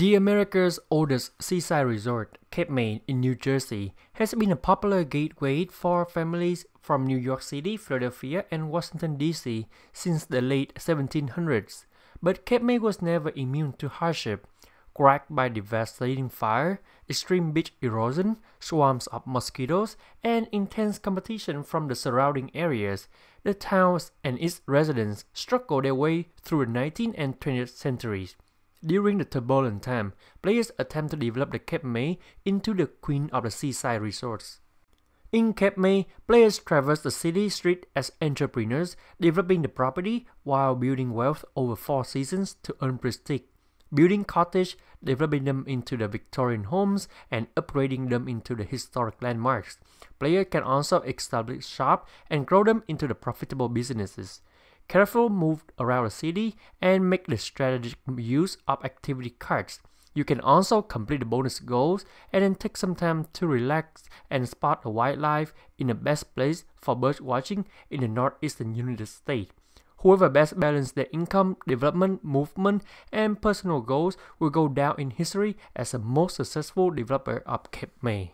The America's oldest seaside resort, Cape May in New Jersey, has been a popular gateway for families from New York City, Philadelphia, and Washington, D.C. since the late 1700s. But Cape May was never immune to hardship. Cracked by devastating fire, extreme beach erosion, swarms of mosquitoes, and intense competition from the surrounding areas, the towns and its residents struggled their way through the 19th and 20th centuries. During the turbulent time, players attempt to develop the Cape May into the queen of the seaside resorts. In Cape May, players traverse the city street as entrepreneurs, developing the property while building wealth over four seasons to earn prestige. Building cottage, developing them into the Victorian homes, and upgrading them into the historic landmarks. Players can also establish shops and grow them into the profitable businesses careful move around the city, and make the strategic use of activity cards. You can also complete the bonus goals and then take some time to relax and spot the wildlife in the best place for bird watching in the northeastern United States. Whoever best balance their income, development, movement, and personal goals will go down in history as the most successful developer of Cape May.